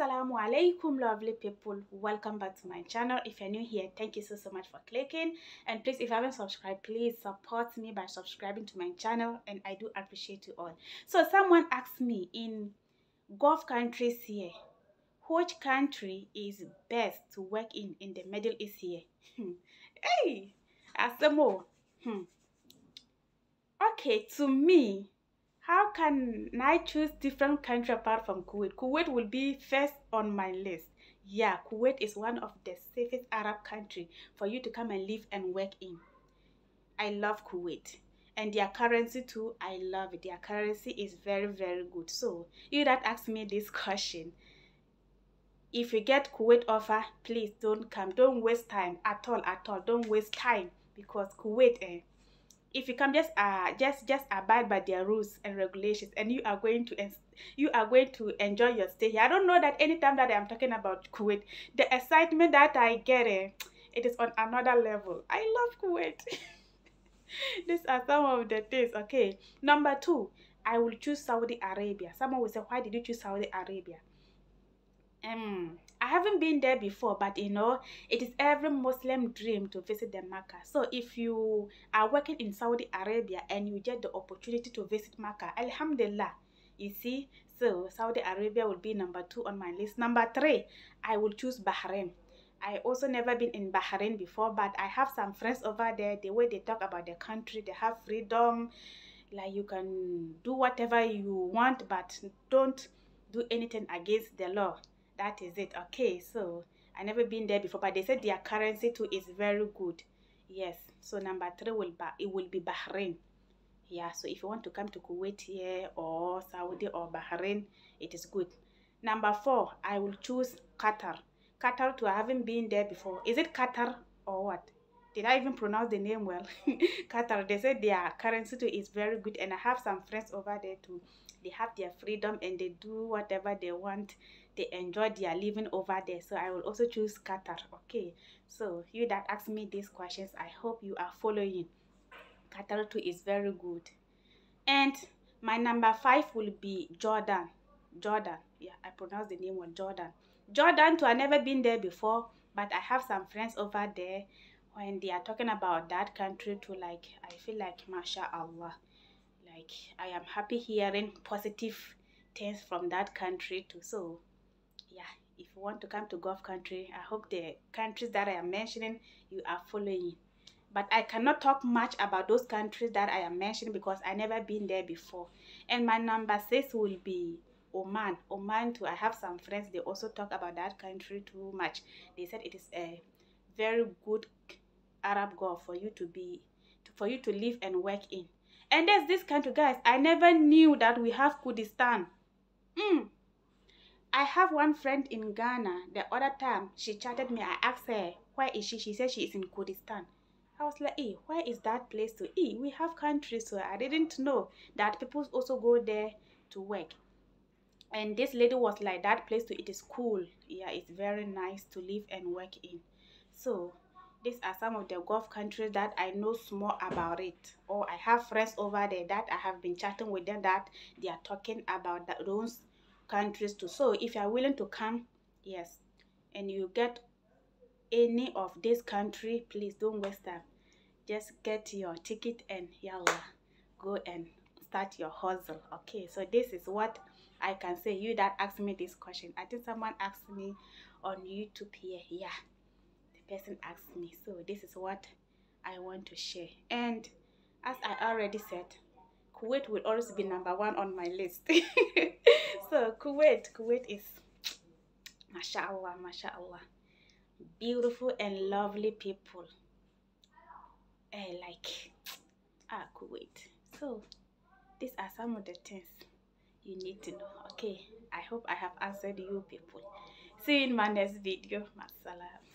assalamu alaikum lovely people. Welcome back to my channel. If you're new here thank you so so much for clicking. And please if you haven't subscribed please support me by subscribing to my channel and i do appreciate you all. So someone asked me in gulf countries here which country is best to work in in the middle east here? Hey asamo. Hmm. okay to me how can I choose different country apart from Kuwait? Kuwait will be first on my list. Yeah, Kuwait is one of the safest Arab country for you to come and live and work in. I love Kuwait. And their currency too, I love it. Their currency is very, very good. So, you that ask me this question, if you get Kuwait offer, please don't come. Don't waste time at all, at all. Don't waste time because Kuwait, eh, if you come just uh just just abide by their rules and regulations and you are going to you are going to enjoy your stay here. I don't know that anytime that i'm talking about kuwait the excitement that i get eh, it is on another level. I love kuwait. These are some of the things okay. Number two i will choose saudi arabia. Someone will say why did you choose saudi arabia? Um I haven't been there before, but you know, it is every Muslim dream to visit the Mecca. So if you are working in Saudi Arabia and you get the opportunity to visit Mecca, Alhamdulillah, you see, so Saudi Arabia will be number two on my list. Number three, I will choose Bahrain. I also never been in Bahrain before, but I have some friends over there. The way they talk about the country, they have freedom, like you can do whatever you want, but don't do anything against the law that is it. Okay so i never been there before but they said their currency too is very good. Yes so number three will be it will be bahrain. Yeah so if you want to come to kuwait here or saudi or bahrain it is good. Number four i will choose qatar. Qatar too i haven't been there before. Is it qatar or what? Did I even pronounce the name well? Qatar. They said their currency too is very good, and I have some friends over there too. They have their freedom and they do whatever they want they enjoy their living over there. So i will also choose qatar. Okay. So you that ask me these questions i hope you are following. Qatar too is very good. And my number five will be jordan. Jordan. Yeah i pronounce the name one jordan. Jordan too i never been there before but i have some friends over there. When they are talking about that country too like i feel like mashallah like i am happy hearing positive things from that country too. So yeah if you want to come to gulf country i hope the countries that i am mentioning you are following. But i cannot talk much about those countries that i am mentioning because i never been there before. And my number six will be oman. Oman too i have some friends they also talk about that country too much. They said it is a very good arab gulf for you to be for you to live and work in. And there's this country guys i never knew that we have kurdistan. Mm, I have one friend in Ghana. The other time she chatted me, I asked her, where is she? She said she is in Kurdistan. I was like, eh, hey, where is that place to? Hey, eh, we have countries, so I didn't know that people also go there to work. And this lady was like, that place to it is cool. Yeah, it's very nice to live and work in. So these are some of the Gulf countries that I know small about it. Or I have friends over there that I have been chatting with them that they are talking about those countries too. So if you are willing to come yes. And you get any of this country please don't waste time. Just get your ticket and yalla go and start your hustle. Okay so this is what i can say. You that asked me this question. I think someone asked me on youtube here. Yeah the person asked me. So this is what i want to share. And as i already said kuwait will always be number one on my list so Kuwait, Kuwait is mashallah, mashallah, beautiful and lovely people. I like ah Kuwait. So these are some of the things you need to know. Okay, I hope I have answered you people. See you in my next video. Masalam.